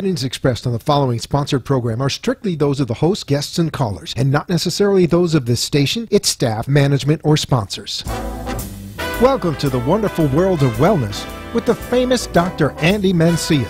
Opinions expressed on the following sponsored program are strictly those of the host, guests, and callers, and not necessarily those of this station, its staff, management, or sponsors. Welcome to the wonderful world of wellness with the famous Dr. Andy Mencia.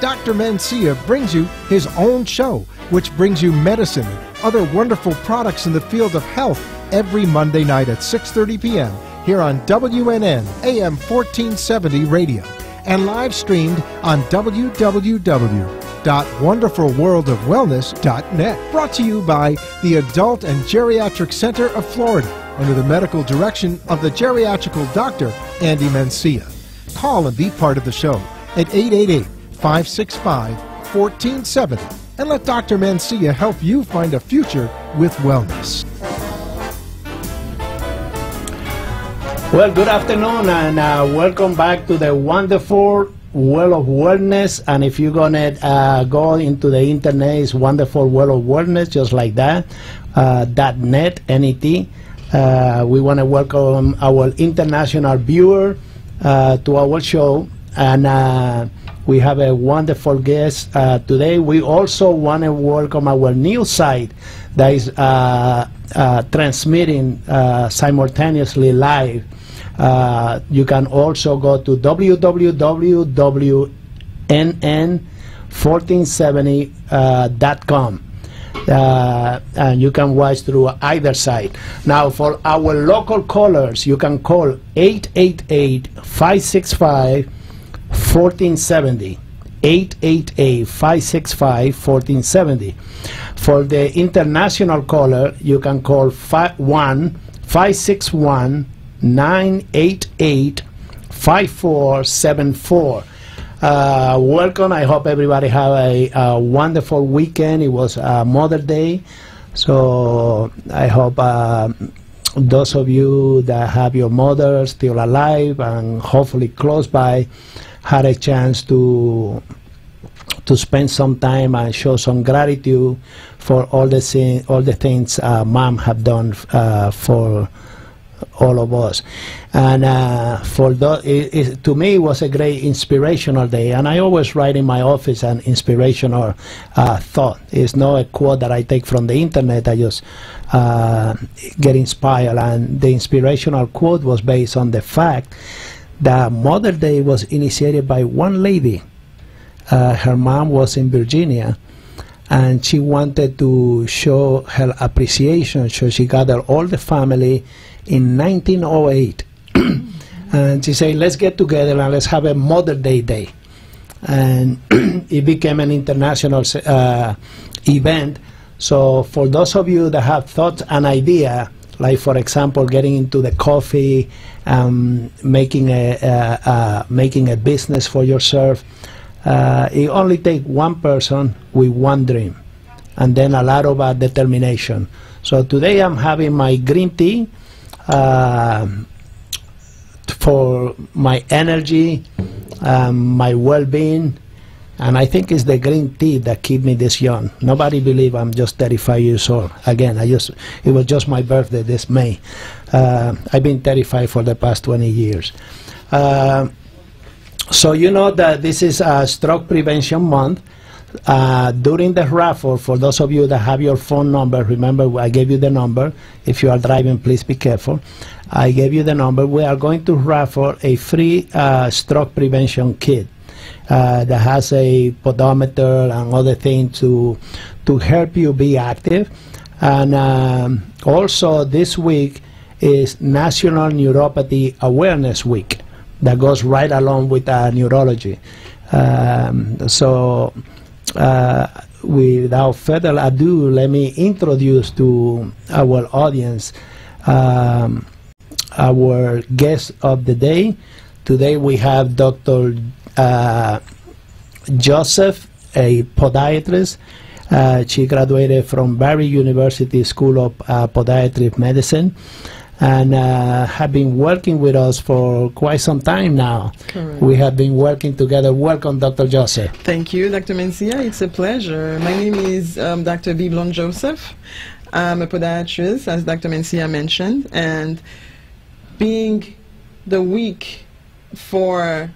Dr. Mencia brings you his own show, which brings you medicine and other wonderful products in the field of health every Monday night at 6:30 p.m. here on WNN AM 1470 radio and live streamed on www.wonderfulworldofwellness.net. Brought to you by the Adult and Geriatric Center of Florida under the medical direction of the geriatrical doctor Andy Mencia. Call and be part of the show at 888 565 1470 and let Dr. Mencia help you find a future with wellness. Well, good afternoon and uh, welcome back to the wonderful World of Wellness. And if you're going to uh, go into the internet, it's Wonderful World of Wellness, just like that. Uh, .net, N-E-T. Uh, we want to welcome our international viewer uh, to our show. And uh, we have a wonderful guest uh, today. We also want to welcome our new site that is transmitting simultaneously live. Uh, you can also go to www.nn1470.com. Uh, and you can watch through either side. Now, for our local callers, you can call 888-565-1470. 888-565-1470. For the international caller, you can call 1-561-988-5474. Uh, welcome. I hope everybody have a, a wonderful weekend. It was uh, Mother Day, so I hope uh, those of you that have your mother still alive and hopefully close by had a chance to to spend some time and show some gratitude for all the all the things uh, mom have done uh, for all of us. And uh, for it, it, to me, it was a great inspirational day. And I always write in my office an inspirational uh, thought. It's not a quote that I take from the internet. I just uh, get inspired. And the inspirational quote was based on the fact that Mother Day was initiated by one lady. Uh, her mom was in Virginia and she wanted to show her appreciation, so she gathered all the family in 1908. and she said, let's get together and let's have a Mother Day Day. And it became an international uh, event. So for those of you that have thoughts and idea, like for example, getting into the coffee, um, making a making a business for yourself, uh, it only takes one person with one dream, and then a lot of uh, determination. So today I'm having my green tea for my energy, um, my well-being, and I think it's the green tea that keep me this young. Nobody believe I'm just 35 years old. Again, I just it was just my birthday this May. Uh, I've been 35 for the past 20 years. Uh, so you know that this is a stroke prevention month. Uh, during the raffle, for those of you that have your phone number, remember I gave you the number. If you are driving, please be careful. I gave you the number. We are going to raffle a free uh, stroke prevention kit uh, that has a podometer and other things to to help you be active. And um, also this week is National Neuropathy Awareness Week that goes right along with uh, neurology. Um, so, uh, without further ado, let me introduce to our audience um, our guest of the day. Today we have Dr. Uh, Joseph, a podiatrist. Uh, she graduated from Barry University School of uh, Podiatric Medicine and uh, have been working with us for quite some time now. Correct. We have been working together. Welcome, Dr. Joseph. Thank you, Dr. Mencia. It's a pleasure. My name is um, Dr. Biblon Joseph. I'm a podiatrist, as Dr. Mencia mentioned, and being the week for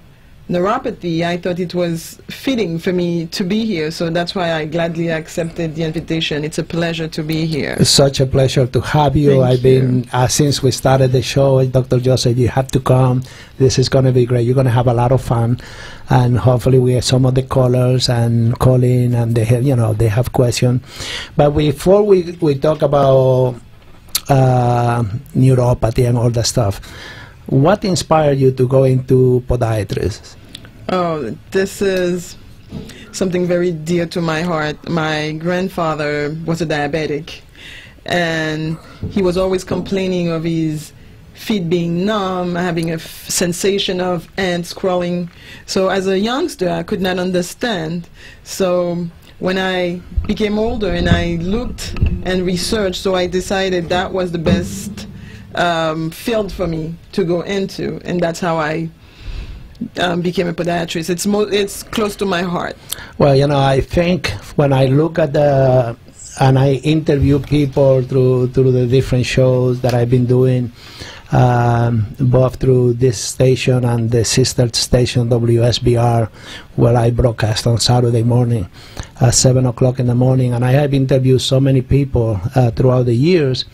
neuropathy, I thought it was fitting for me to be here. So that's why I gladly accepted the invitation. It's a pleasure to be here. It's such a pleasure to have you. Thank I've you. been uh, since we started the show. Dr. Joseph, you have to come. This is going to be great. You're going to have a lot of fun, and hopefully we have some of the callers and calling, and they have you know they have questions. But before we we talk about uh, neuropathy and all that stuff, what inspired you to go into podiatrist? Oh, this is something very dear to my heart. My grandfather was a diabetic, and he was always complaining of his feet being numb, having a sensation of ants crawling. So, as a youngster, I could not understand. So, when I became older and I looked and researched, so I decided that was the best um, field for me to go into, and that's how I um, became a podiatrist. It's mo- it's close to my heart. Well, you know, I think when I look at the and I interview people through through the different shows that I've been doing, um, both through this station and the sister station WSBR, where I broadcast on Saturday morning at seven o'clock in the morning, and I have interviewed so many people uh, throughout the years.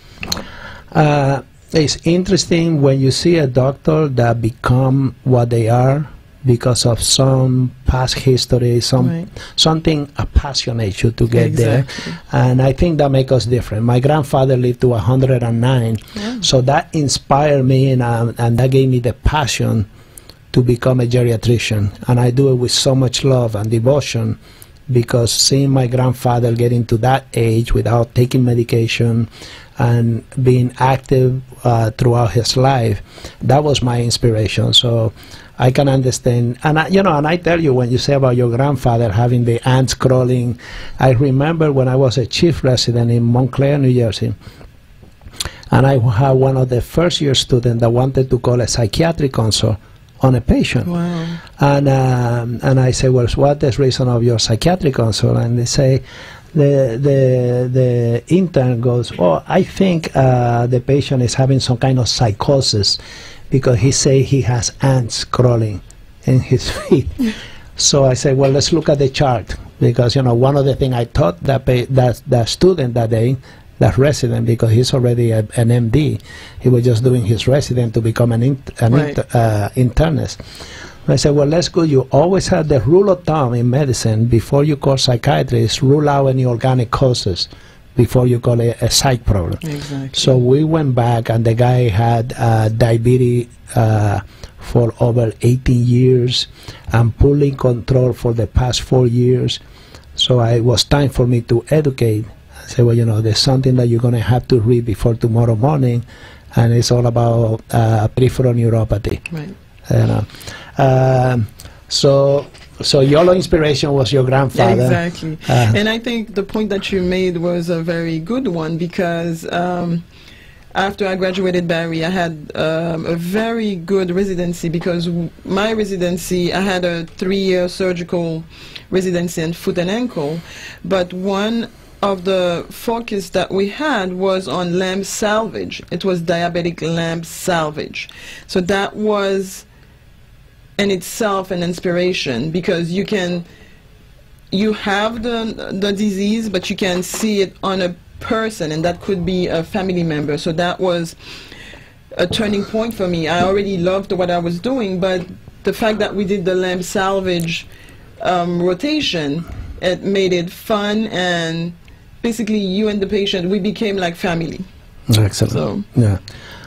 Uh, it's interesting when you see a doctor that become what they are because of some past history, some Right. something passionate you to get Exactly. there, and I think that makes us different. My grandfather lived to 109, so that inspired me, and, um, and that gave me the passion to become a geriatrician, and I do it with so much love and devotion because seeing my grandfather getting to that age without taking medication and being active uh, throughout his life, that was my inspiration. So I can understand, and I, you know, and I tell you when you say about your grandfather having the ants crawling, I remember when I was a chief resident in Montclair, New Jersey. And I had one of the first year students that wanted to call a psychiatric consult on a patient. Wow. And um, and I say, well, what is reason of your psychiatric consult? And they say, the the the intern goes, oh, I think uh, the patient is having some kind of psychosis because he say he has ants crawling in his feet. so I say, well, let's look at the chart because you know one of the things I taught that pa- that that student that day. That resident, because he's already a, an MD, he was just doing his resident to become an, in, an Right. inter- uh, internist. I said, well, let's go. You always have the rule of thumb in medicine before you call psychiatrist, rule out any organic causes before you call it a psych problem. Exactly. So we went back, and the guy had uh, diabetes uh, for over 18 years and pulling control for the past four years. So I, it was time for me to educate. Said, well, you know, there's something that you're going to have to read before tomorrow morning, and it's all about uh, peripheral neuropathy right. you know. Um, so, so your inspiration was your grandfather. Exactly. Uh, and I think the point that you made was a very good one because um, after I graduated Barry, I had um, a very good residency because w- my residency, I had a three-year surgical residency in foot and ankle, but one of the focus that we had was on limb salvage. It was diabetic limb salvage. So that was in itself an inspiration because you can you have the the disease but you can see it on a person and that could be a family member so that was a turning point for me i already loved what i was doing but the fact that we did the limb salvage um, rotation it made it fun and basically you and the patient we became like family Excellent. so yeah.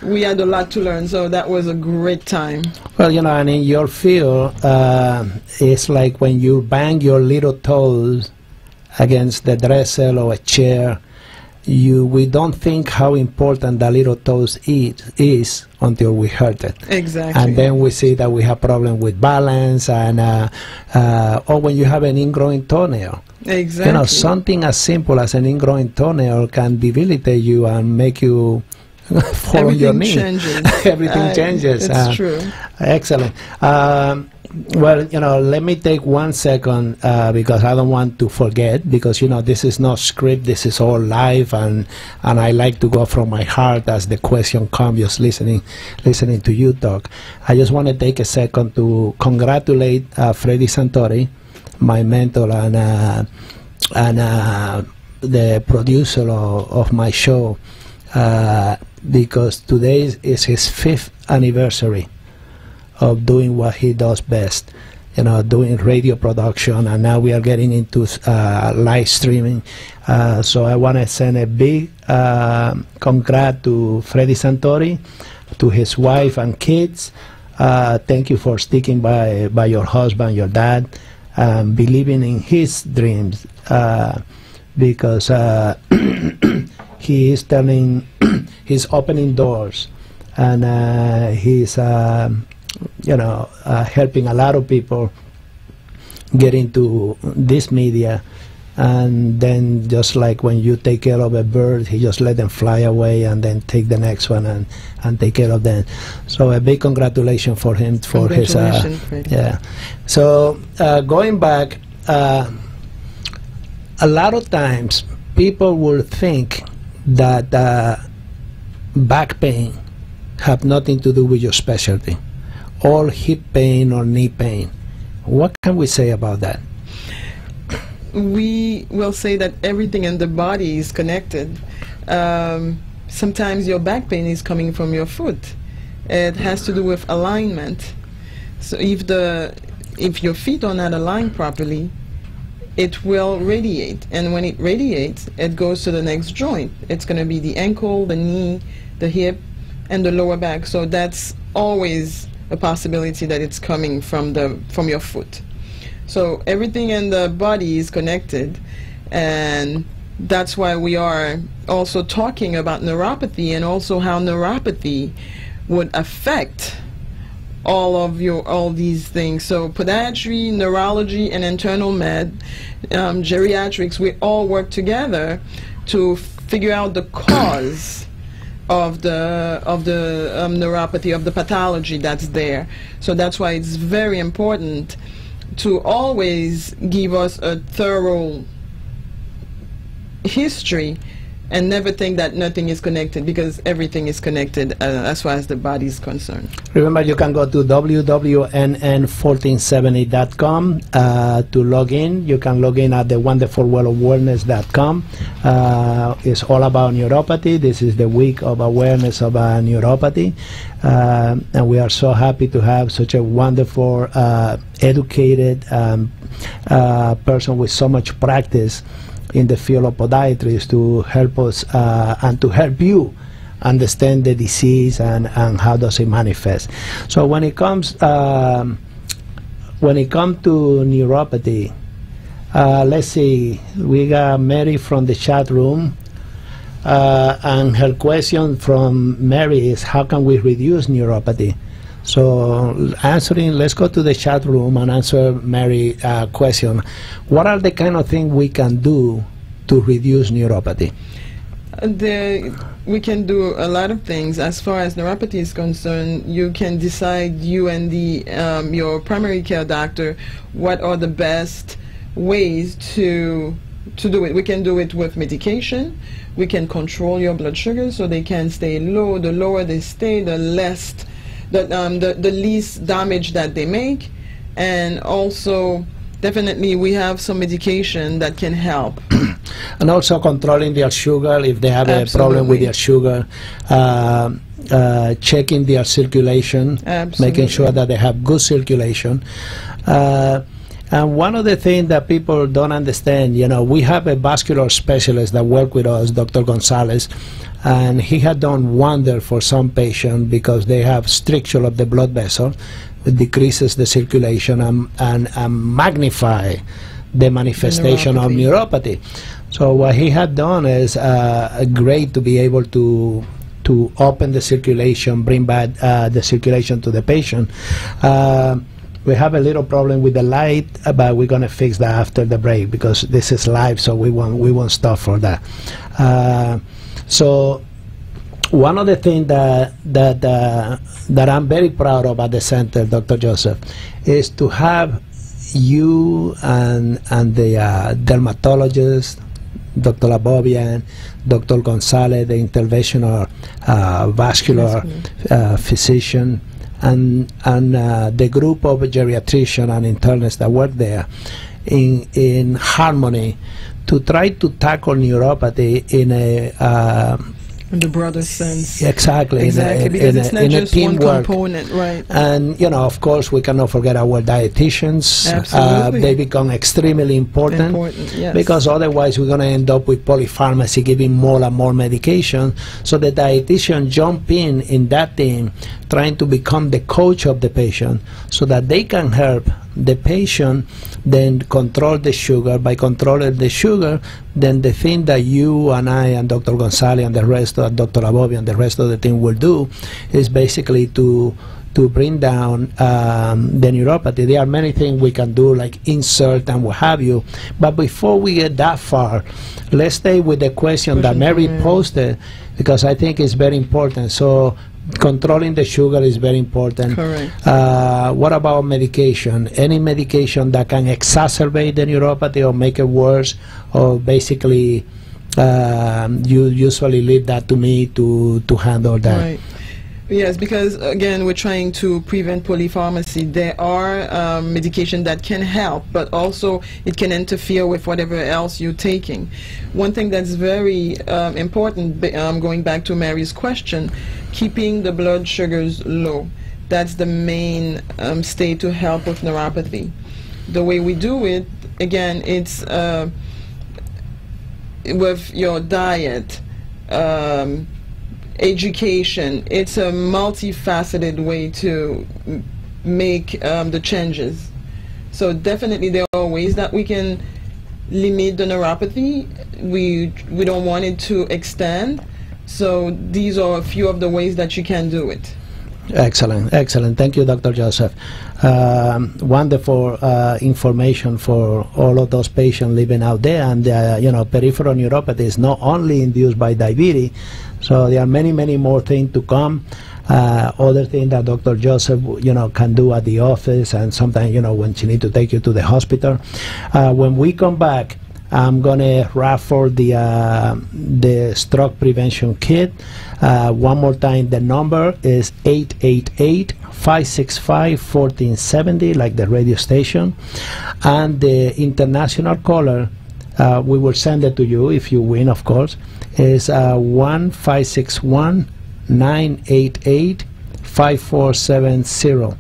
we had a lot to learn so that was a great time Well, you know, and in your field, uh, it's like when you bang your little toes against the dresser or a chair. You, we don't think how important the little toes is, is until we hurt it. exactly. And then we see that we have problem with balance and uh, uh, or when you have an ingrowing toenail. Exactly you know something as simple as an ingrowing toenail can debilitate you and make you fall on your everything knee. changes. Everything Uh, changes. it's Uh, true. excellent. Um, well, you know, let me take one second uh, because I don't want to forget because you know this is not script, this is all live, and and I like to go from my heart as the question comes, just listening, listening to you talk. I just want to take a second to congratulate uh, Freddie Santori, my mentor and uh, and uh, the producer of, of my show, uh, because today is his fifth anniversary of doing what he does best. You know, doing radio production, and now we are getting into uh, live streaming. Uh, so I want to send a big uh, congrat to Freddie Santori, to his wife and kids. Uh, thank you for sticking by by your husband, your dad, um, believing in his dreams, uh, because uh, he is telling, he's opening doors, and he's. Um, you know, uh, helping a lot of people get into this media. And then, just like when you take care of a bird, he just let them fly away, and then take the next one and, and take care of them. So a big congratulations for him for his uh, yeah. So uh, going back, uh, a lot of times people will think that uh, back pain have nothing to do with your specialty all hip pain or knee pain. What can we say about that? We will say that everything in the body is connected. Um, sometimes your back pain is coming from your foot. It has to do with alignment. So if the if your feet are not aligned properly, it will radiate. And when it radiates, it goes to the next joint. It's going to be the ankle, the knee, the hip, and the lower back. So that's always a possibility that it's coming from the from your foot. So everything in the body is connected, and that's why we are also talking about neuropathy and also how neuropathy would affect all of your all these things. So podiatry, neurology, and internal med, um, geriatrics, we all work together to figure out the cause of the of the um, neuropathy of the pathology that's there. So that's why it's very important to always give us a thorough history and never think that nothing is connected because everything is connected uh, as far as the body is concerned. Remember, you can go to wwnn1470.com uh, to log in. You can log in at the wonderfulworldofwellness.com. Uh, it's all about neuropathy. This is the week of awareness of uh, neuropathy. Uh, and we are so happy to have such a wonderful, uh, educated um, uh, person with so much practice in the field of podiatry is to help us uh, and to help you understand the disease and, and how does it manifest. So when it comes um, when it comes to neuropathy, uh, let's see, we got Mary from the chat room. Uh, and her question from Mary is how can we reduce neuropathy? So answering, let's go to the chat room and answer Mary's uh, question. What are the kind of things we can do to reduce neuropathy? The, we can do a lot of things. As far as neuropathy is concerned, you can decide, you and the um, your primary care doctor, what are the best ways to to do it. We can do it with medication. We can control your blood sugar so they can stay low. The lower they stay, the less the, um, the, the least damage that they make. And also, definitely, we have some medication that can help. and also controlling their sugar if they have Absolutely. a problem with their sugar. Uh, uh, checking their circulation, Absolutely. making sure that they have good circulation. Uh, and one of the things that people don't understand, you know, we have a vascular specialist that work with us, Dr. Gonzalez, and he had done wonder for some patients because they have stricture of the blood vessel, it decreases the circulation and, and, and magnify the manifestation neuropathy. of neuropathy. So what he had done is uh, great to be able to to open the circulation, bring back uh, the circulation to the patient. Uh, we have a little problem with the light, uh, but we're gonna fix that after the break because this is live, so we won't we won't stop for that. Uh, so one of the things that that uh, that I'm very proud of at the center, Dr. Joseph, is to have you and and the uh, dermatologist, Dr. Labovian, Dr. Gonzalez, the interventional uh, vascular uh, physician, and and uh, the group of geriatrician and internists that work there in in harmony to try to tackle neuropathy in a uh, the broader sense. exactly Exactly, in a, because in a, it's not just one component, right? And you know, of course, we cannot forget our dietitians. Uh, Absolutely. they become extremely important, Important, yes. because otherwise we're going to end up with polypharmacy giving more and more medication. So the dietitian jump in in that team, trying to become the coach of the patient, so that they can help the patient then control the sugar. By controlling the sugar, then the thing that you and I and Dr. Gonzalez and the rest of Dr. Abovi and the rest of the team will do is basically to to bring down um, the neuropathy. There are many things we can do, like insert and what have you. But before we get that far, let's stay with the question that Mary. posted because I think it's very important. So controlling the sugar is very important. Correct. Uh, what about medication? Any medication that can exacerbate the neuropathy or make it worse, or basically um, you usually leave that to me to, to handle that. Right. Yes, because again, we're trying to prevent polypharmacy. There are um, medication that can help, but also it can interfere with whatever else you're taking. One thing that's very um, important, um, going back to Mary's question, keeping the blood sugars low. That's the main um, state to help with neuropathy. The way we do it, again, it's uh, with your diet, um, education. It's a multifaceted way to make um, the changes. So definitely there are ways that we can limit the neuropathy. We we don't want it to extend. So these are a few of the ways that you can do it. Excellent, excellent. Thank you, Dr. Joseph. Um, wonderful uh, information for all of those patients living out there. And, uh, you know, peripheral neuropathy is not only induced by diabetes, so there are many, many more things to come. Uh, other thing that Dr. Joseph, you know, can do at the office, and sometimes, you know, when she need to take you to the hospital. Uh, when we come back, I'm gonna raffle the uh, the stroke prevention kit. Uh, one more time, the number is 888-565-1470, like the radio station, and the international caller. Uh, we will send it to you if you win, of course. Is uh, one five six one nine eight eight five four seven zero.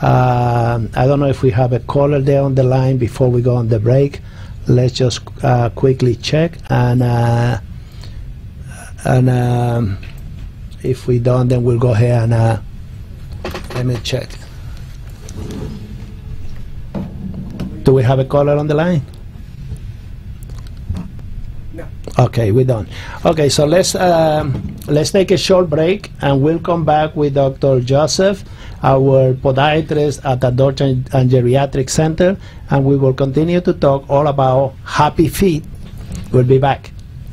Um, I don't know if we have a caller there on the line before we go on the break. Let's just uh, quickly check and uh, and um, if we don't, then we'll go ahead and uh, let me check. Do we have a caller on the line? Okay, we're done. Okay, so let's um, let's take a short break, and we'll come back with Dr. Joseph, our podiatrist at the Adult and Geriatric Center, and we will continue to talk all about happy feet. We'll be back.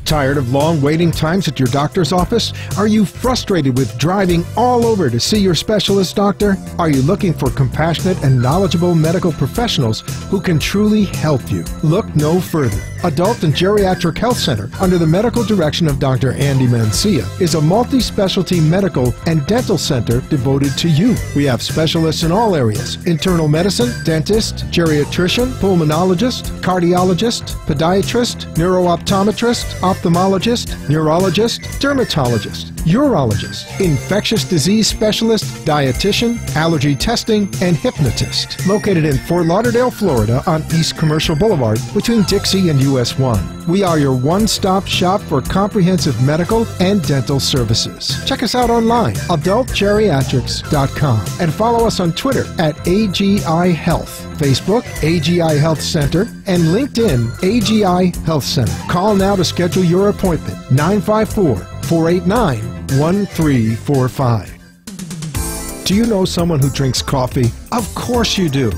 Tired of long waiting times at your doctor's office? Are you frustrated with driving all over to see your specialist doctor? Are you looking for compassionate and knowledgeable medical professionals who can truly help you? Look no further. Adult and Geriatric Health Center, under the medical direction of Dr. Andy Mencia, is a multi specialty medical and dental center devoted to you. We have specialists in all areas internal medicine, dentist, geriatrician, pulmonologist, cardiologist, podiatrist, neurooptometrist, ophthalmologist, neurologist, dermatologist, urologist, infectious disease specialist, dietitian, allergy testing, and hypnotist. Located in Fort Lauderdale, Florida on East Commercial Boulevard between Dixie and US 1. We are your one-stop shop for comprehensive medical and dental services. Check us out online, adultgeriatrics.com, and follow us on Twitter at AGI Health, Facebook, AGI Health Center, and LinkedIn, AGI Health Center. Call now to schedule your appointment, 954 489 1345. Do you know someone who drinks coffee? Of course you do.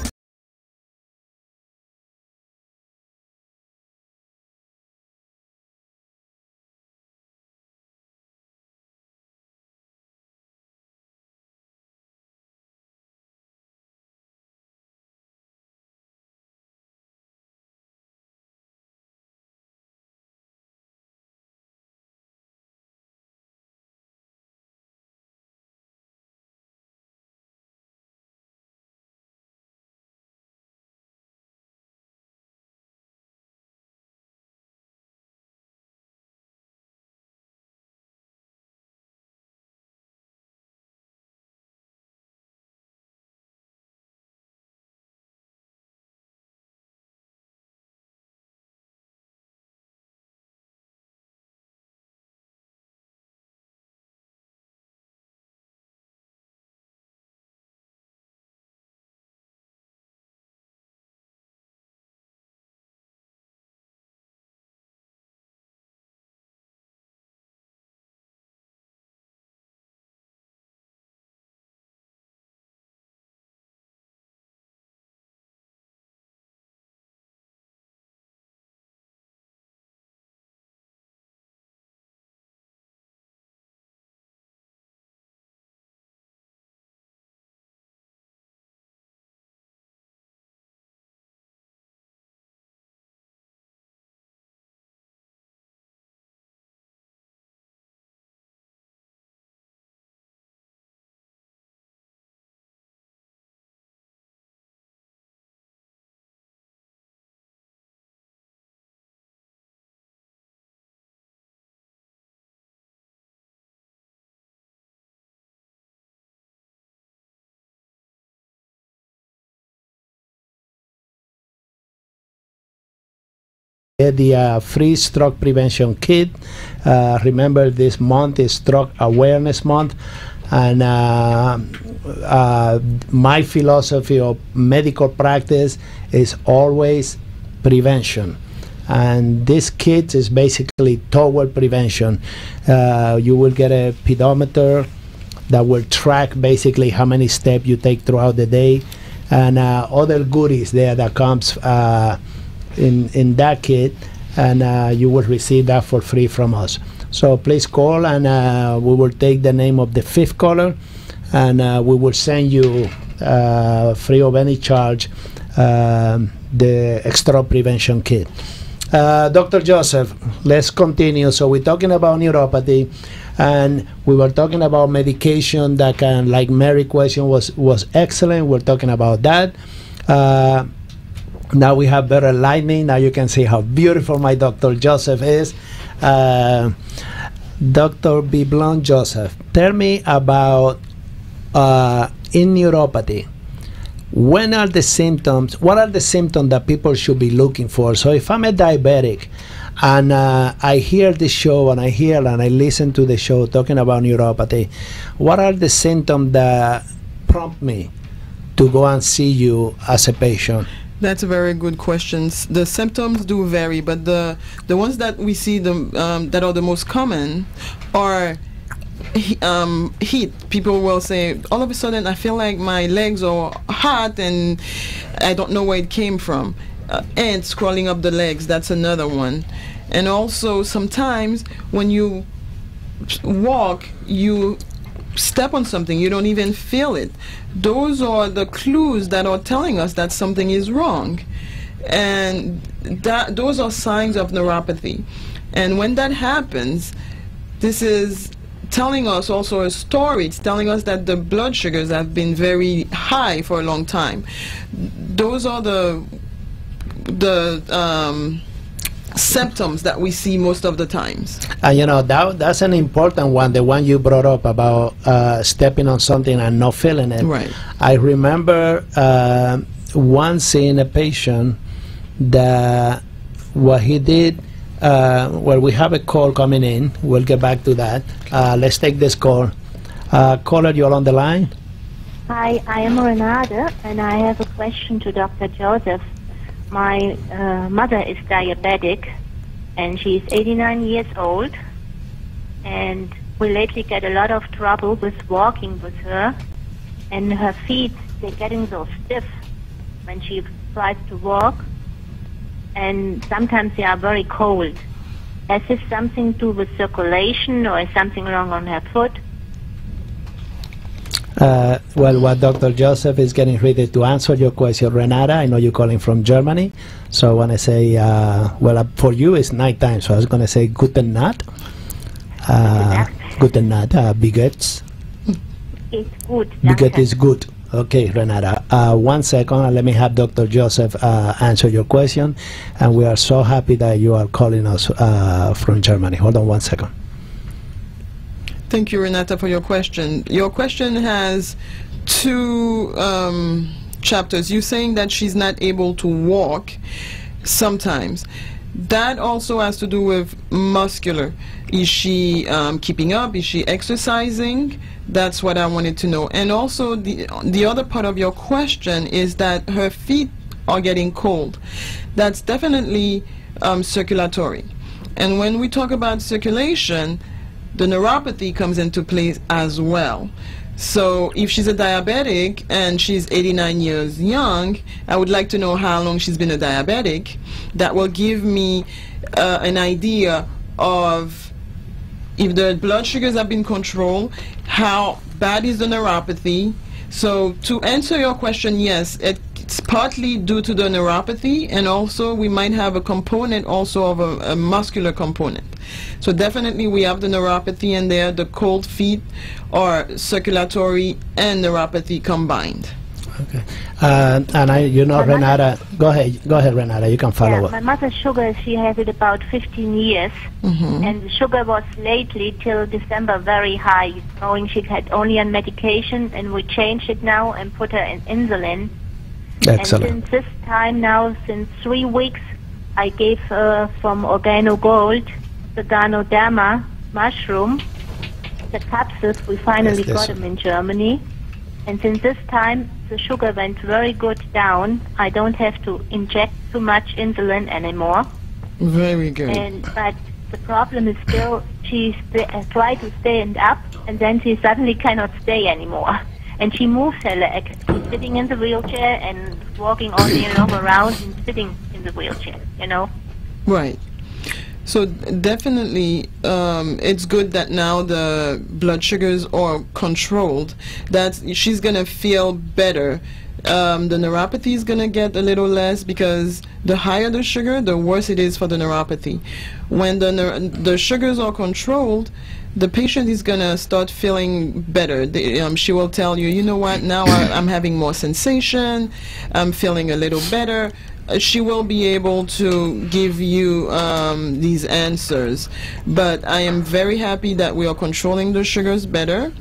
The uh, free stroke prevention kit. Uh, remember, this month is Stroke Awareness Month, and uh, uh, my philosophy of medical practice is always prevention. And this kit is basically toward prevention. Uh, you will get a pedometer that will track basically how many steps you take throughout the day, and uh, other goodies there that comes in in that kit, and uh, you will receive that for free from us. So please call, and uh, we will take the name of the fifth caller, and uh, we will send you uh, free of any charge um, the extra prevention kit. Uh, Dr. Joseph, let's continue. So we're talking about neuropathy, and we were talking about medication that can, like Mary question was was excellent. We're talking about that. Now we have better lighting. Now you can see how beautiful my Dr. Joseph is. Uh, Dr. Biblon Joseph, tell me about uh, in neuropathy when are the symptoms what are the symptoms that people should be looking for so if i'm a diabetic and uh, i hear this show and i hear and i listen to the show talking about neuropathy what are the symptoms that prompt me to go and see you as a patient That's a very good question. The symptoms do vary, but the the ones that we see the um, that are the most common are he- um, heat. People will say, all of a sudden, I feel like my legs are hot and I don't know where it came from. Uh, ants crawling up the legs, that's another one. And also, sometimes when you walk, you step on something, you don't even feel it. Those are the clues that are telling us that something is wrong. And that those are signs of neuropathy. And when that happens, this is telling us also a story. It's telling us that the blood sugars have been very high for a long time. Those are the the um, symptoms that we see most of the times. And you know that that's an important one, the one you brought up about uh, stepping on something and not feeling it. Right. I remember uh, once seeing a patient that what he did. Uh, well, we have a call coming in. We'll get back to that. Uh, let's take this call. Uh, caller, you're on the line. Hi, I am Renate, and I have a question to Dr. Joseph. My uh, mother is diabetic, and she's 89 years old, and we lately get a lot of trouble with walking with her, and her feet, they're getting so stiff when she tries to walk, and sometimes they are very cold. Has this something to do with circulation, or something wrong on her foot? Uh, well, what Dr. Joseph is getting ready to answer your question, Renata. I know you're calling from Germany, so I want to say, uh, well, uh, for you it's night time, so I was going to say Guten Nacht. Uh, Guten Nacht, uh, Bigets. It's good. Bigot is good. Okay, Renata. Uh, one second, and let me have Dr. Joseph uh, answer your question. And we are so happy that you are calling us uh, from Germany. Hold on one second. Thank you, Renata, for your question. Your question has two um, chapters. You're saying that she's not able to walk sometimes. That also has to do with muscular. Is she um, keeping up? Is she exercising? That's what I wanted to know. And also, the the other part of your question is that her feet are getting cold. That's definitely um, circulatory. And when we talk about circulation, the neuropathy comes into place as well. So if she's a diabetic and she's 89 years young, I would like to know how long she's been a diabetic. That will give me uh, an idea of if the blood sugars have been controlled, how bad is the neuropathy. So to answer your question, yes, it's partly due to the neuropathy and also we might have a component also of a, a muscular component. So definitely we have the neuropathy in there, the cold feet are circulatory and neuropathy combined. Okay. Uh, and I, you know, My mother- Renata, go ahead, go ahead, Renata. You can follow Yeah, up. my mother's sugar, she has it about 15 years, and the sugar was lately till December very high, knowing she had only on medication, and we changed it now and put her in insulin. Excellent. And since this time now, since three weeks, I gave her from Organo Gold the Ganoderma mushroom, the capsules. We finally Yes, yes. got them in Germany. And since this time, the sugar went very good down. I don't have to inject too much insulin anymore. Very good. And but the problem is still she st- uh, tried to stand up, and then she suddenly cannot stay anymore. And she moves her leg, sitting in the wheelchair and walking all day long around and sitting in the wheelchair. You know. Right. So definitely, um, it's good that now the blood sugars are controlled. That she's gonna feel better. Um, the neuropathy is gonna get a little less because the higher the sugar, the worse it is for the neuropathy. When the the sugars are controlled, the patient is gonna start feeling better. Um, she will tell you, you know what? Now I, I'm having more sensation. I'm feeling a little better uh, she will be able to give you um, these answers. But I am very happy that we are controlling the sugars better.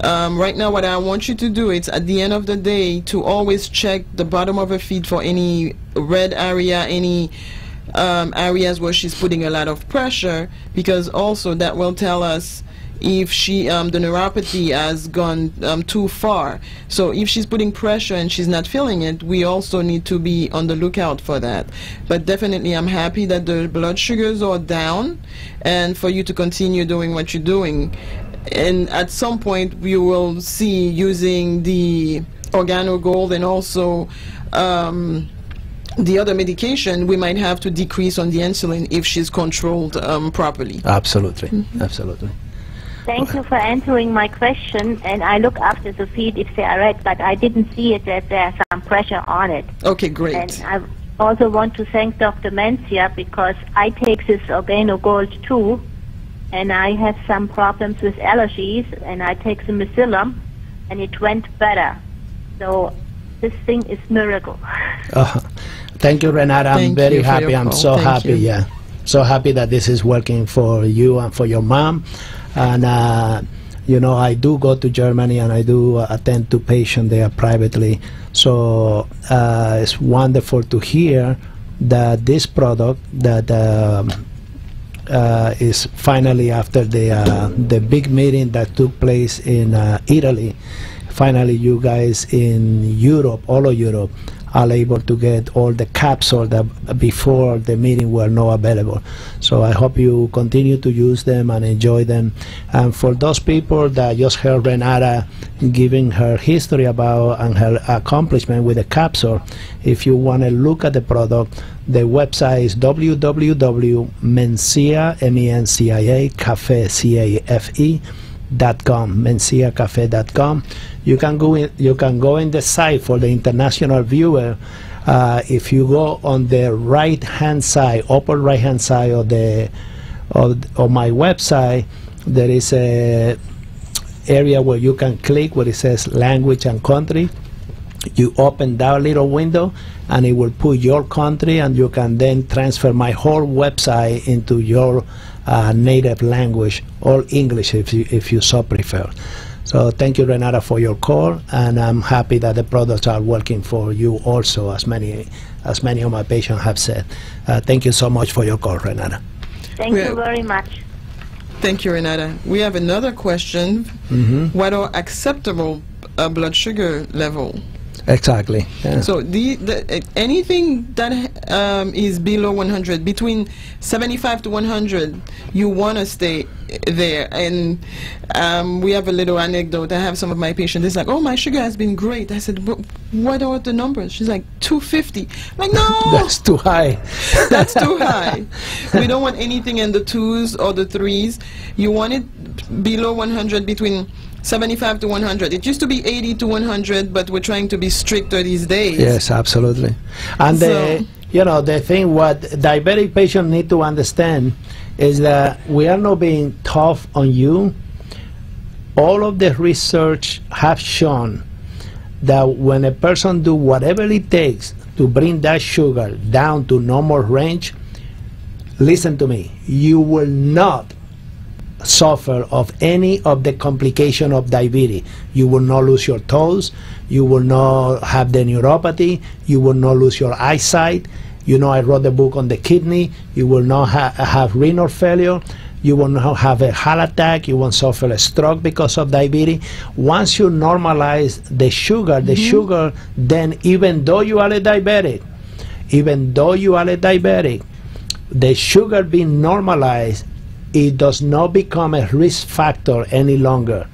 Um, right now, what I want you to do is at the end of the day to always check the bottom of her feet for any red area, any um, areas where she's putting a lot of pressure, because also that will tell us if she um, the neuropathy has gone um, too far. So if she's putting pressure and she's not feeling it, we also need to be on the lookout for that. But definitely, I'm happy that the blood sugars are down, and for you to continue doing what you're doing. And at some point, you will see using the organo gold and also. Um, the other medication, we might have to decrease on the insulin if she's controlled um, properly. Absolutely, Mm-hmm. absolutely. Thank you for answering my question. And I look after the feet if they are red, but I didn't see it that there's some pressure on it. Okay, great. And I also want to thank Dr. Mencia because I take this Organo Gold too, and I have some problems with allergies, and I take the Mycelium, and it went better. So this thing is miracle. Uh, thank you, Renata. I'm Thank very happy. I'm so Thank happy. you. Yeah, so happy that this is working for you and for your mom. And uh, you know, I do go to Germany and I do uh, attend to patients there privately. So uh, it's wonderful to hear that this product that. Um, uh, is finally after the uh, the big meeting that took place in uh, Italy. Finally, you guys in Europe, all of Europe, are able to get all the capsules that before the meeting were not available. So I hope you continue to use them and enjoy them. And for those people that just heard Renata giving her history about and her accomplishment with the capsule, if you want to look at the product, the website is www.mencia, M-E-N-C-I-A, cafe, C-A-F-E, dot menciacafe.com. You can go in, you can go in the site for the international viewer. Uh, if you go on the right hand side, upper right hand side of the of, of my website, there is a area where you can click where it says language and country you open that little window and it will put your country and you can then transfer my whole website into your uh, native language or English if you, if you so prefer. So thank you Renata for your call and I'm happy that the products are working for you also as many as many of my patients have said. Uh, thank you so much for your call Renata. Thank Yeah. you very much. Thank you, Renata. We have another question. hmm What are acceptable uh, blood sugar level? Exactly. Yeah. So the, the anything that um, is below 100, between 75 to 100, you want to stay there. And um, we have a little anecdote. I have some of my patients. It's like, oh, my sugar has been great. I said, "Wh- what are the numbers? She's like, 250. I'm like, no, That's too high. that's too high. We don't want anything in the twos or the threes. You want it below 100, between 75 to 100. It used to be 80 to 100, but we're trying to be stricter these days. Yes, absolutely. And So- the you know the thing what diabetic patients need to understand is that we are not being tough on you. All of the research have shown that when a person do whatever it takes to bring that sugar down to normal range, listen to me, you will not suffer of any of the complication of diabetes. You will not lose your toes, you will not have the neuropathy, you will not lose your eyesight. You know, I wrote the book on the kidney. You will not ha- have renal failure. You will not have a heart attack. You won't suffer a stroke because of diabetes. Once you normalize the sugar, the mm-hmm. sugar, then even though you are a diabetic, even though you are a diabetic, the sugar being normalized, it does not become a risk factor any longer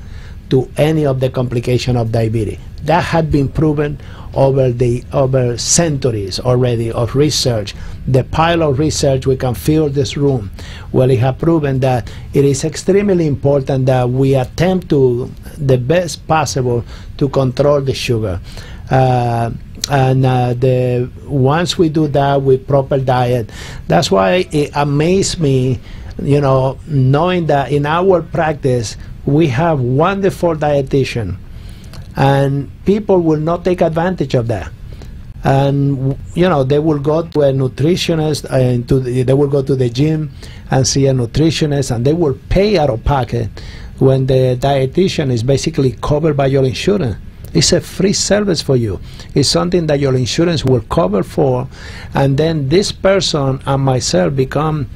to any of the complication of diabetes. That had been proven over the over centuries already of research. The pile of research we can fill this room. Well, it has proven that it is extremely important that we attempt to the best possible to control the sugar. Uh, and uh, the once we do that with proper diet, that's why it amazed me, you know, knowing that in our practice we have wonderful dietitian, and people will not take advantage of that. And you know they will go to a nutritionist uh, and to the, they will go to the gym and see a nutritionist, and they will pay out of pocket when the dietitian is basically covered by your insurance. It's a free service for you. It's something that your insurance will cover for, and then this person and myself become,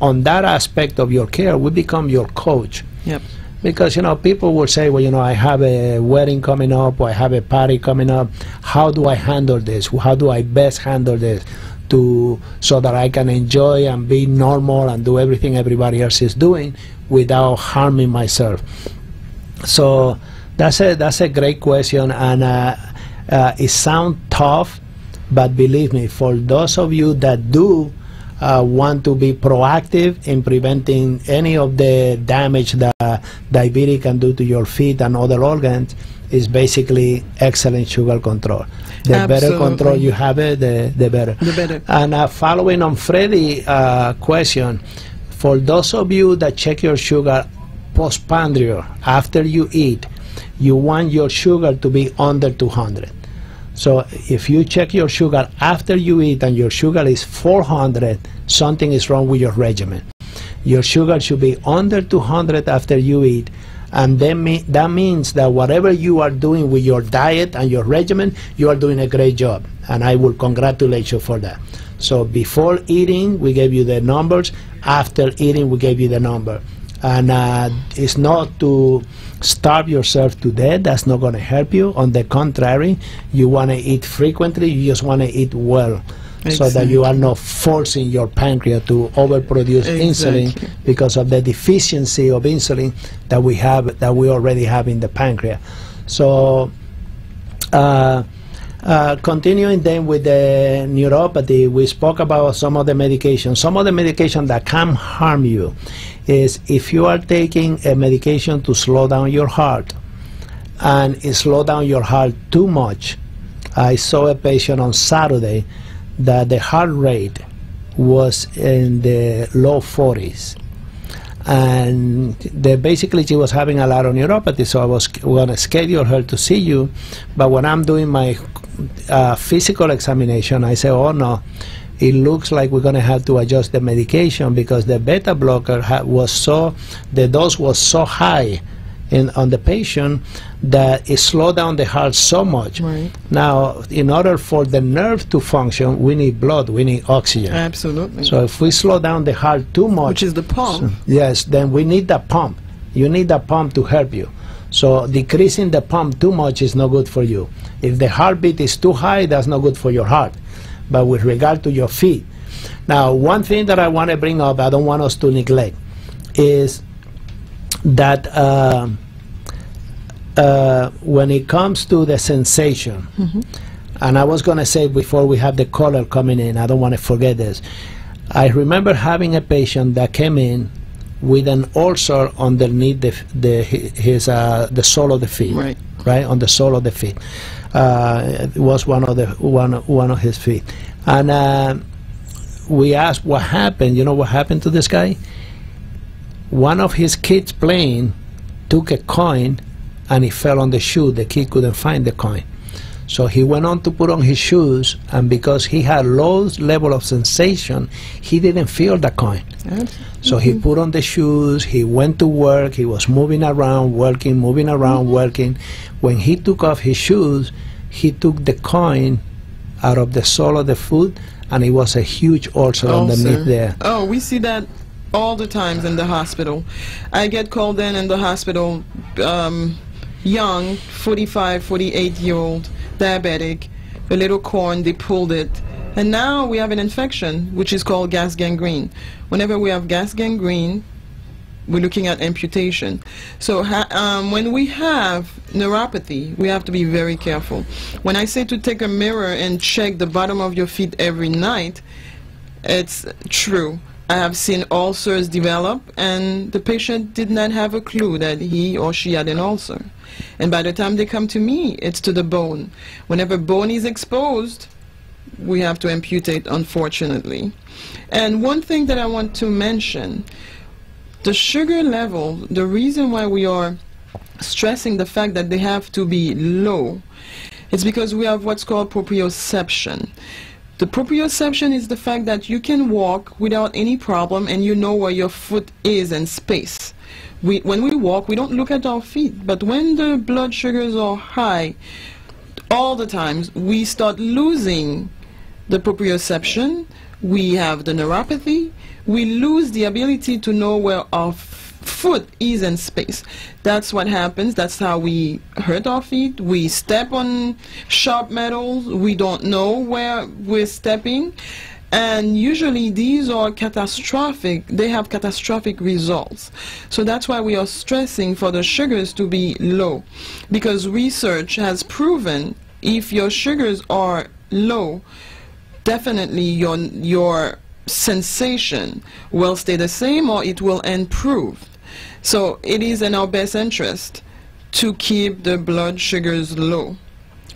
on that aspect of your care, we become your coach. Yep. Because you know, people will say, "Well, you know, I have a wedding coming up, or I have a party coming up. How do I handle this? How do I best handle this, to so that I can enjoy and be normal and do everything everybody else is doing without harming myself?" So that's a that's a great question, and uh, uh, it sounds tough, but believe me, for those of you that do uh, want to be proactive in preventing any of the damage that diabetes can do to your feet and other organs, is basically excellent sugar control. The better control you have it, the, the better. The better. And uh, following on Freddie's uh, question, for those of you that check your sugar postprandial after you eat, you want your sugar to be under 200. So if you check your sugar after you eat and your sugar is 400, something is wrong with your regimen. Your sugar should be under 200 after you eat, and then me, that means that whatever you are doing with your diet and your regimen, you are doing a great job, and I will congratulate you for that. So before eating, we gave you the numbers. After eating, we gave you the number, and uh, it's not to starve yourself to death. That's not going to help you. On the contrary, you want to eat frequently. You just want to eat well. So that you are not forcing your pancreas to overproduce insulin because of the deficiency of insulin that we have that we already have in the pancreas. So uh, uh, continuing then with the neuropathy, we spoke about some of the medications. Some of the medications that can harm you is if you are taking a medication to slow down your heart and slow down your heart too much. I saw a patient on Saturday that the heart rate was in the low 40s and basically she was having a lot of neuropathy so i was going to schedule her to see you but when i'm doing my uh, physical examination i say oh no it looks like we're going to have to adjust the medication because the beta blocker ha- was so the dose was so high in on the patient that it slowed down the heart so much Right. now in order for the nerve to function we need blood we need oxygen Absolutely. so if we slow down the heart too much, Which is the pump. yes, then we need that pump. You need that pump to help you. So decreasing the pump too much is not good for you. If the heartbeat is too high, that's not good for your heart. But with regard to your feet, now one thing that I want to bring up, I don't want us to neglect, is that um uh, when it comes to the sensation, and I was going to say before we have the caller coming in, I don't want to forget this. I remember having a patient that came in with an ulcer underneath the, the his uh, the sole of the feet, Right. right on the sole of the feet. Uh, it was one of the one one of his feet, and uh, we asked what happened. You know what happened to this guy? One of his kids playing took a coin and it fell on the shoe. The kid couldn't find the coin. So he went on to put on his shoes, and because he had low level of sensation, he didn't feel the coin. So he put on the shoes, he went to work, he was moving around, working, moving around, working. When he took off his shoes, he took the coin out of the sole of the foot, and it was a huge ulcer underneath Ulcer. there. Oh, we see that all the times in the hospital. I get called in in the hospital, um, young, 45, 48 year old, diabetic, a little corn, they pulled it. And now we have an infection, which is called gas gangrene. Whenever we have gas gangrene, we're looking at amputation. So um, when we have neuropathy, we have to be very careful. When I say to take a mirror and check the bottom of your feet every night, it's true. I have seen ulcers develop, and the patient did not have a clue that he or she had an ulcer. And by the time they come to me, it's to the bone. Whenever bone is exposed, we have to amputate, unfortunately. And one thing that I want to mention the sugar level, the reason why we are stressing the fact that they have to be low, it's because we have what's called proprioception. The proprioception is the fact that you can walk without any problem and you know where your foot is in space. We, when we walk, we don't look at our feet, but when the blood sugars are high, all the times we start losing the proprioception, we have the neuropathy, we lose the ability to know where our foot is in space. That's what happens. That's how we hurt our feet. We step on sharp metals. We don't know where we're stepping. And usually these are catastrophic, they have catastrophic results. So that's why we are stressing for the sugars to be low. Because research has proven if your sugars are low, definitely your, your sensation will stay the same or it will improve. So it is in our best interest to keep the blood sugars low.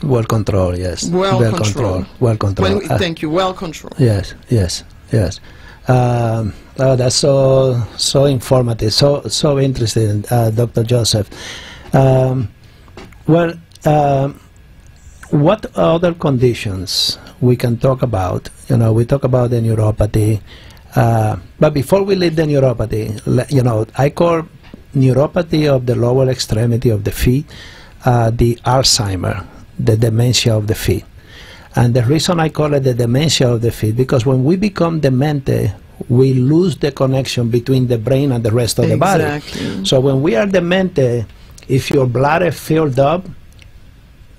Well controlled, yes. Well controlled. Well controlled. When we, Uh, thank you, well controlled. Yes, yes, yes. Um, oh, that's so so informative, so so interesting, uh, Dr. Joseph. Um, well, um, what other conditions we can talk about? You know, we talk about the neuropathy, uh, but before we leave the neuropathy, you know, I call neuropathy of the lower extremity of the feet uh, the Alzheimer, the dementia of the feet. And the reason I call it the dementia of the feet, because when we become demented, we lose the connection between the brain and the rest of the body. So when we are demented, if your bladder filled up,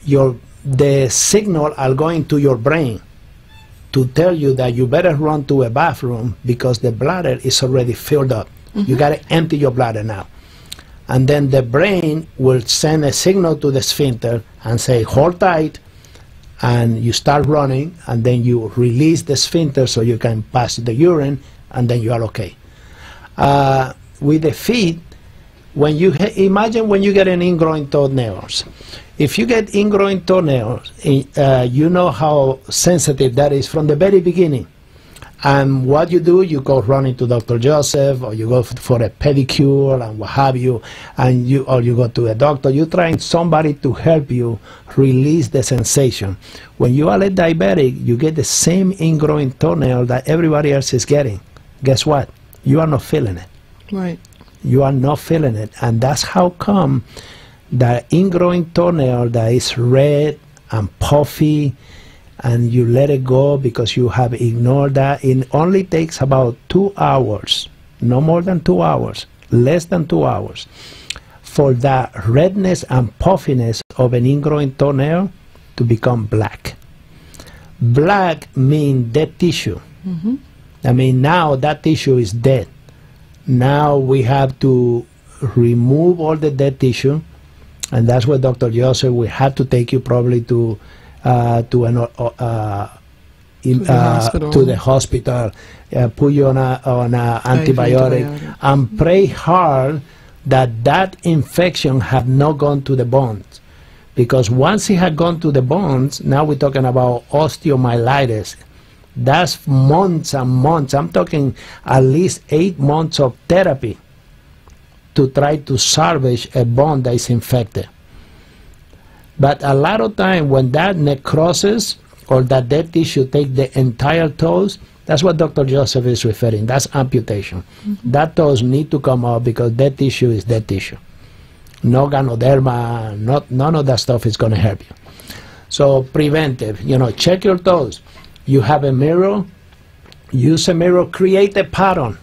your the signal are going to your brain to tell you that you better run to a bathroom because the bladder is already filled up. You mm-hmm. got to empty your bladder now. And then the brain will send a signal to the sphincter and say, hold tight, and you start running, and then you release the sphincter so you can pass the urine, and then you are okay. Uh, with the feet, when you imagine when you get an ingrowing toenails, if you get ingrowing toenails, i- uh, you know how sensitive that is from the very beginning. And what you do, you go running to Dr. Joseph, or you go for a pedicure, and what have you, and you or you go to a doctor. You're trying somebody to help you release the sensation. When you are a diabetic, you get the same ingrowing toenail that everybody else is getting. Guess what? You are not feeling it Right. you are not feeling it. And that's how come the ingrowing toenail that is red and puffy and you let it go because you have ignored that. It only takes about two hours, no more than two hours, less than two hours, for the redness and puffiness of an ingrowing toenail to become black. Black means dead tissue. Mm-hmm. I mean, now that tissue is dead now we have to remove all the dead tissue, and that's where Dr. Joseph we have to take you probably to uh, to an uh, uh, in, the uh, hospital. to the hospital, uh, put you on a on a antibiotic, antibiotic. and pray hard that that infection have not gone to the bones. Because once it had gone to the bones, now we're talking about osteomyelitis. That's months and months. I'm talking at least eight months of therapy to try to salvage a bone that is infected. But a lot of time when that necrosis or that dead tissue take the entire toes, that's what Dr. Joseph is referring. That's amputation. Mm-hmm. That toes need to come out because dead tissue is dead tissue. No ganoderma, not, none of that stuff is going to help you. So preventive, you know, check your toes. You have a mirror, use a mirror, create a pattern.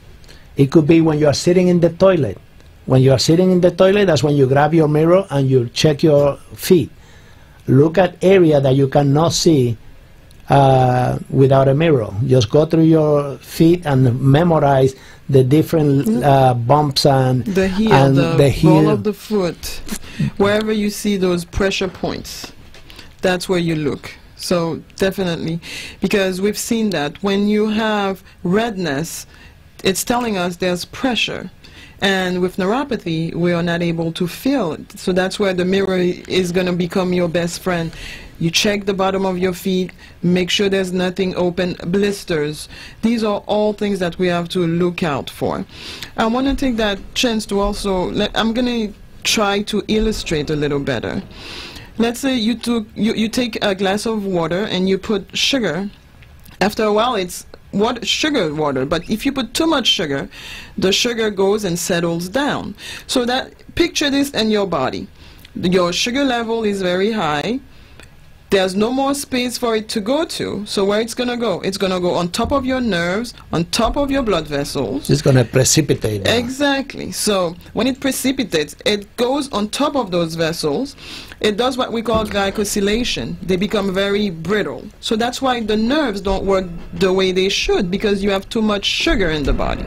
It could be when you are sitting in the toilet. When you are sitting in the toilet, that's when you grab your mirror and you check your feet. Look at area that you cannot see uh, without a mirror. Just go through your feet and memorize the different uh, bumps and The heel, and the, the heel. ball of the foot, wherever you see those pressure points, that's where you look. So definitely, because we've seen that when you have redness, it's telling us there's pressure. And with neuropathy, we are not able to feel it. So that's where the mirror is going to become your best friend. You check the bottom of your feet, make sure there's nothing open, blisters. These are all things that we have to look out for. I want to take that chance to also, let, I'm going to try to illustrate a little better. Let's say you took you, you take a glass of water and you put sugar. After a while, it's what sugar water. But if you put too much sugar, the sugar goes and settles down. So that picture this in your body. Your sugar level is very high. There's no more space for it to go to. So where it's gonna go? It's gonna go on top of your nerves, on top of your blood vessels. It's going to precipitate. Exactly. So when it precipitates, it goes on top of those vessels. It does what we call glycosylation. They become very brittle. So that's why the nerves don't work the way they should because you have too much sugar in the body.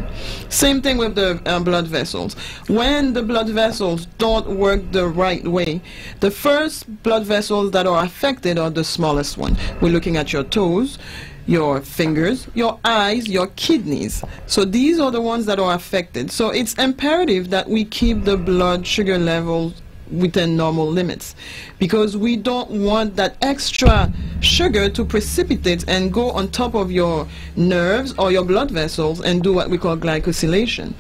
Same thing with the uh, blood vessels. When the blood vessels don't work the right way, the first blood vessels that are affected are the smallest one. We're looking at your toes your fingers, your eyes, your kidneys. So these are the ones that are affected. So it's imperative that we keep the blood sugar levels within normal limits because we don't want that extra sugar to precipitate and go on top of your nerves or your blood vessels and do what we call glycosylation.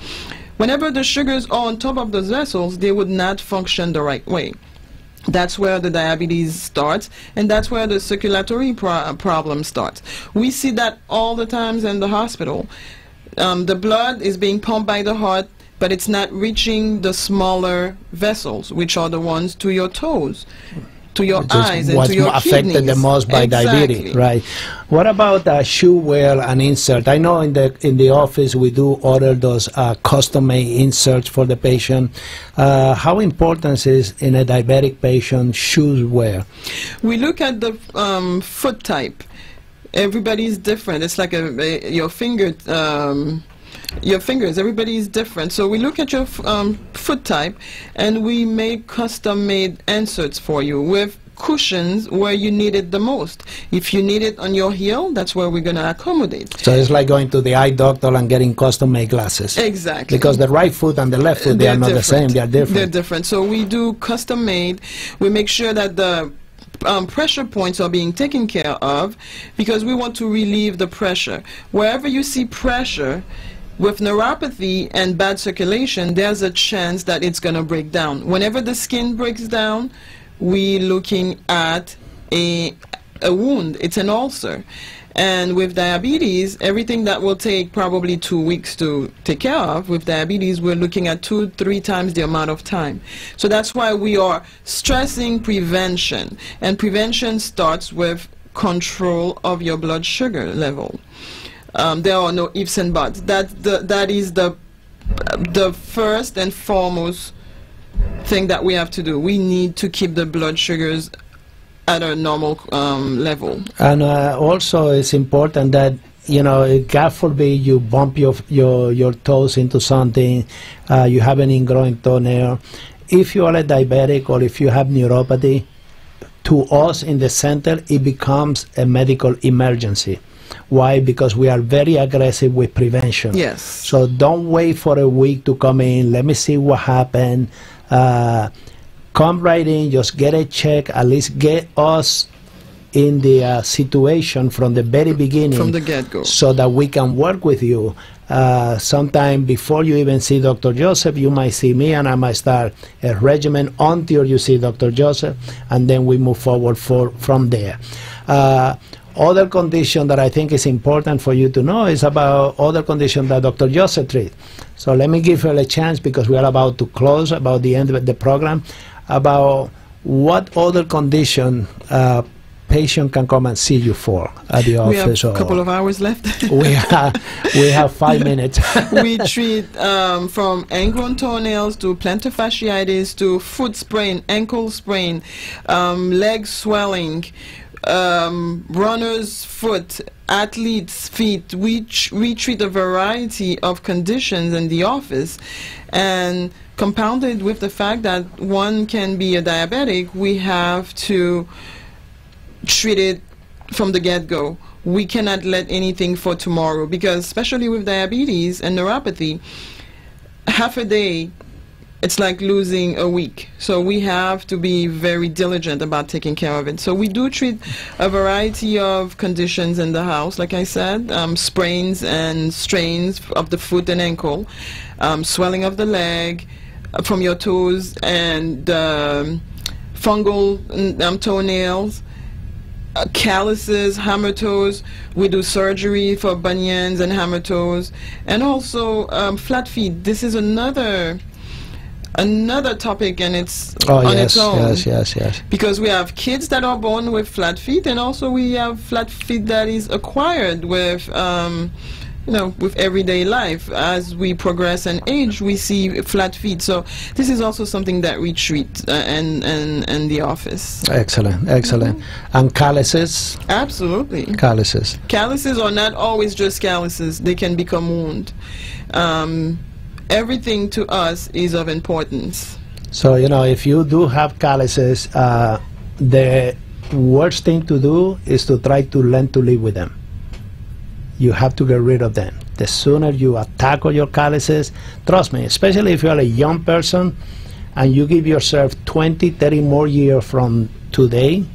Whenever the sugars are on top of those vessels, they would not function the right way. That's where the diabetes starts, and that's where the circulatory pro- problem starts. We see that all the times in the hospital. Um, the blood is being pumped by the heart, but it's not reaching the smaller vessels, which are the ones to your toes, to your eyes, and to your affected kidneys. the most by diabetes, right? What about uh, shoe wear and insert? I know in the in the office we do order those uh, custom-made inserts for the patient. Uh, how important is in a diabetic patient shoes wear? We look at the um, foot type. Everybody's different. It's like a, a your finger. Um, your fingers, everybody is different. So we look at your f- um, foot type and we make custom made inserts for you with cushions where you need it the most. If you need it on your heel, that's where we're going to accommodate. So it's like going to the eye doctor and getting custom-made glasses. Exactly. Because the right foot and the left foot, they They're are not the same. They are different. They're different. So we do custom made. We make sure that the um, pressure points are being taken care of because we want to relieve the pressure. Wherever you see pressure, with neuropathy and bad circulation, there's a chance that it's going to break down. Whenever the skin breaks down, we're looking at a, a wound. It's an ulcer. And with diabetes, everything that will take probably two weeks to take care of, with diabetes, we're looking at two, three times the amount of time. So that's why we are stressing prevention. And prevention starts with control of your blood sugar level. Um, there are no ifs and buts. That, the, that is the, the first and foremost thing that we have to do. We need to keep the blood sugars at a normal um, level. And uh, also, it's important that you know, God forbid you bump your your your toes into something, uh, you have an ingrowing toenail. If you are a diabetic or if you have neuropathy, to us in the center, it becomes a medical emergency. Why? Because we are very aggressive with prevention. Yes. So don't wait for a week to come in. Let me see what happened. Uh, come right in. Just get a check. At least get us in the uh, situation from the very beginning, From the get-go. so that we can work with you. Uh, sometime before you even see Dr. Joseph, you might see me, and I might start a regimen until you see Dr. Joseph, and then we move forward for, from there. Uh, other condition that I think is important for you to know is about other condition that Dr. Joseph treat. So let me give her a chance because we are about to close about the end of the program about what other condition uh, patient can come and see you for at the We have a couple of hours left. we have we have five minutes. we treat um, from ingrown toenails to plantar fasciitis to foot sprain, ankle sprain, um, leg swelling, um, runner's foot, athlete's feet. We, we treat a variety of conditions in the office. And compounded with the fact that one can be a diabetic, we have to treat it from the get-go. We cannot let anything for tomorrow because especially with diabetes and neuropathy, half a day it's like losing a week. So we have to be very diligent about taking care of it. So we do treat a variety of conditions in the house, like I said, um, sprains and strains of the foot and ankle, um, swelling of the leg uh, from your toes, and um, fungal mm, um, toenails uh, calluses, hammer toes. We do surgery for bunions and hammer toes, and also um, flat feet. This is another another topic, and it's oh on yes, its own yes, yes, yes. because we have kids that are born with flat feet, and also we have flat feet that is acquired with. Um, you know, with everyday life, as we progress and age, we see flat feet. So this is also something that we treat uh, in, in, in the office. Excellent, excellent. And calluses, Absolutely. calluses. Calluses are not always just calluses, they can become wound. Um, everything to us is of importance. So you know, if you do have calluses, uh, the worst thing to do is to try to learn to live with them. You have to get rid of them. The sooner you tackle your calluses, trust me, especially if you're a young person and you give yourself 20, 30 more years from today,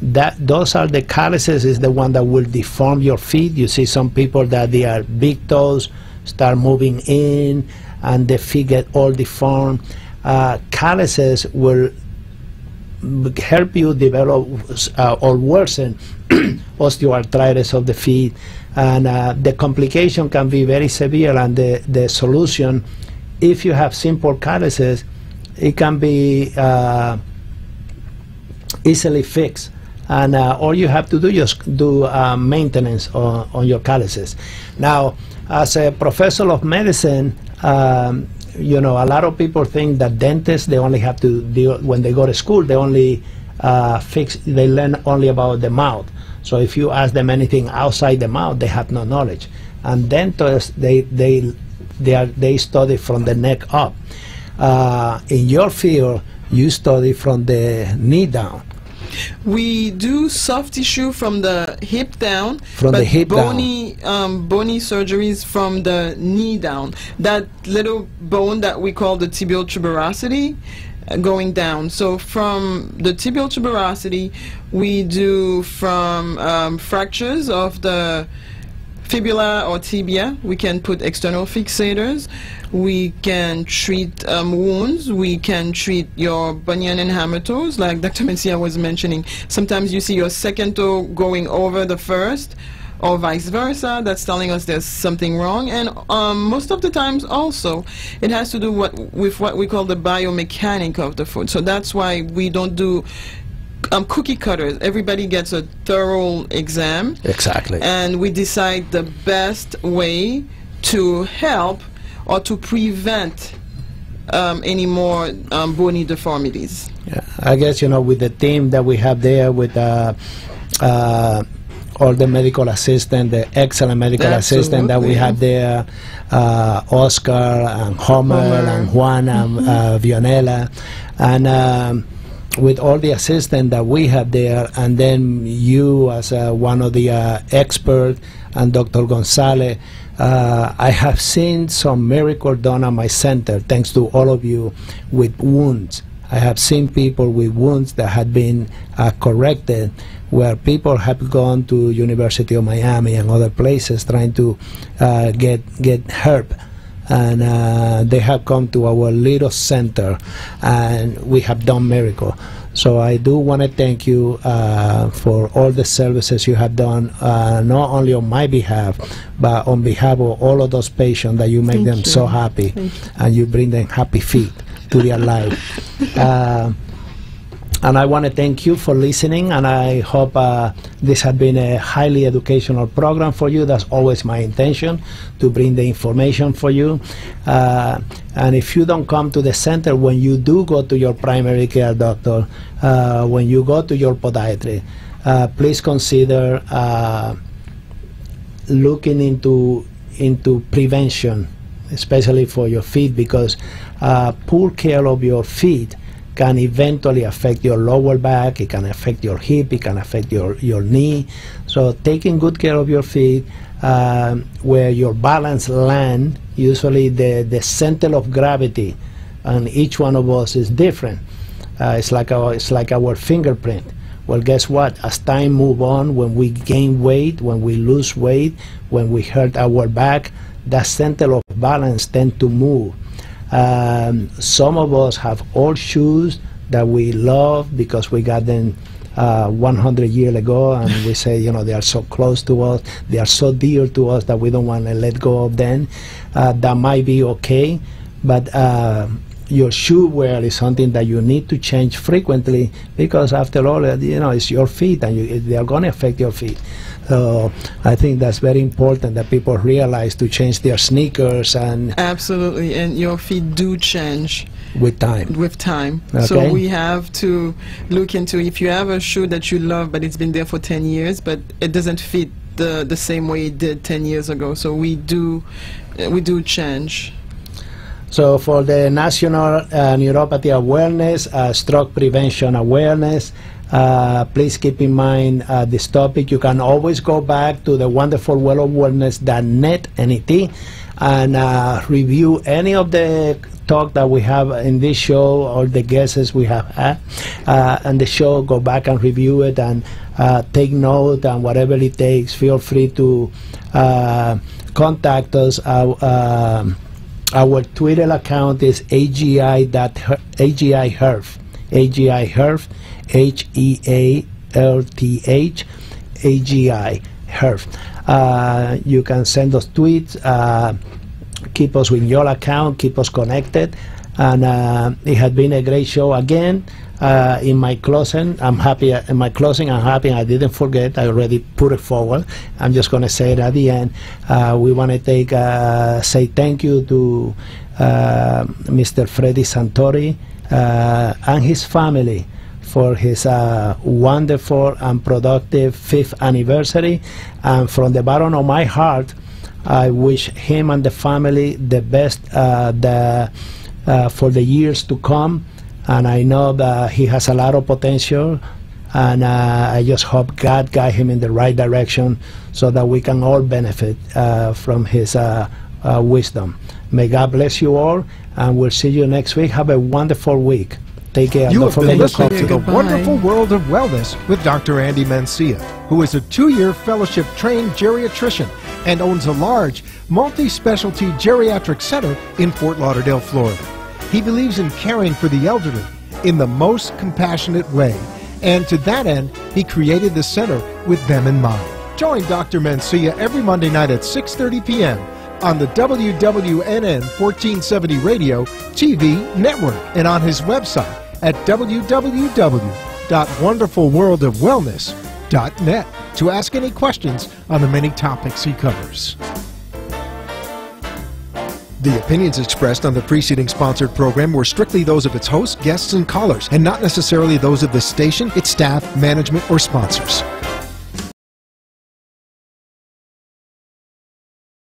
that those are the calluses is the one that will deform your feet. You see some people that they are big toes start moving in and the feet get all deformed. Uh, calluses will help you develop uh, or worsen osteoarthritis of the feet and uh, the complication can be very severe and the, the solution if you have simple calluses it can be uh, easily fixed and uh, all you have to do is do uh, maintenance on, on your calluses. Now as a professor of medicine um, you know a lot of people think that dentists they only have to deal when they go to school they only uh, fix they learn only about the mouth. So if you ask them anything outside the mouth they have no knowledge. And dentists they they they are they study from the neck up. Uh, in your field you study from the knee down We do soft tissue from the hip down, From the but hip down. bony, um, bony surgeries from the knee down. That little bone that we call the tibial tuberosity uh, going down. So from the tibial tuberosity, we do from um, fractures of the fibula or tibia. We can put external fixators. We can treat um, wounds. We can treat your bunion and hammer toes, like Dr. Mencia was mentioning. Sometimes you see your second toe going over the first, or vice versa. That's telling us there's something wrong. And um, most of the times, also, it has to do what, with what we call the biomechanic of the foot. So that's why we don't do um, cookie cutters. Everybody gets a thorough exam exactly and we decide the best way to help or to prevent um, any more um, bony deformities. Yeah, I guess you know with the team that we have there with uh, uh, all the medical assistant, the excellent medical assistant that we have there, uh, Oscar and Homer, Homer. and Juan and uh, Vionela, and. Um, with all the assistant that we have there, and then you as uh, one of the uh, expert, and Dr. Gonzalez, uh, I have seen some miracle done at my center thanks to all of you with wounds. I have seen people with wounds that had been uh, corrected, where people have gone to University of Miami and other places trying to uh, get get help and uh, they have come to our little center and we have done miracle so i do want to thank you uh, for all the services you have done uh, not only on my behalf but on behalf of all of those patients that you make Thank them you. so happy and you bring them happy feet to their life uh, and I want to thank you for listening, and I hope uh, this has been a highly educational program for you. That's always my intention to bring the information for you. Uh, and if you don't come to the center when you do go to your primary care doctor, uh, when you go to your podiatry, uh, please consider uh, looking into into prevention, especially for your feet, because uh, poor care of your feet can eventually affect your lower back, it can affect your hip, it can affect your, your knee. So taking good care of your feet, uh, where your balance land, usually the, the center of gravity and each one of us is different. Uh, it's like our it's like our fingerprint. Well, guess what? As time move on, when we gain weight, when we lose weight, when we hurt our back, that center of balance tend to move. Um, some of us have old shoes that we love because we got them uh, 100 years ago, and we say, you know, they are so close to us, they are so dear to us that we don't want to let go of them. Uh, that might be okay, but uh, your shoe wear is something that you need to change frequently because, after all, uh, you know, it's your feet, and you, they are going to affect your feet. So I think that's very important that people realize to change their sneakers and Absolutely, and your feet do change with time. with time. Okay. So we have to look into if you have a shoe that you love, but it's been there for 10 years, but it doesn't fit the, the same way it did 10 years ago. So we do we do change. So for the National uh, Neuropathy Awareness, uh, Stroke Prevention Awareness, uh, please keep in mind uh, this topic. You can always go back to the wonderful wellofawareness.net, NET, and uh, review any of the talk that we have in this show or the guests we have had uh, and the show. Go back and review it and uh, take note and whatever it takes. Feel free to uh, contact us. Uh, um, our Twitter account is agi dot agi agi herf h e a l t h agi herf. Uh, you can send us tweets. Uh, keep us with your account. Keep us connected. And uh, it has been a great show again. Uh, in my closing, I'm happy. In my closing, I'm happy. I didn't forget. I already put it forward. I'm just going to say it at the end. Uh, we want to take uh, say thank you to Mr. Freddy Santori and his family for his uh, wonderful and productive fifth anniversary. And from the bottom of my heart, I wish him and the family the best uh, the, uh, for the years to come. And I know that he has a lot of potential. And uh, I just hope God guide him in the right direction so that we can all benefit uh, from his uh, uh, wisdom. May God bless you all, and we'll see you next week. Have a wonderful week. Take care. You have been listening to the wonderful world of wellness with Dr. Andy Mencia, who is a two-year fellowship-trained geriatrician and owns a large, multi-specialty geriatric center in Fort Lauderdale, Florida. He believes in caring for the elderly in the most compassionate way, and to that end, he created the center with them in mind. Join Dr. Mencia every Monday night at 6:30 p.m. on the WWNN 1470 radio TV network and on his website at www.wonderfulworldofwellness.net to ask any questions on the many topics he covers. The opinions expressed on the preceding sponsored program were strictly those of its hosts, guests, and callers, and not necessarily those of the station, its staff, management, or sponsors.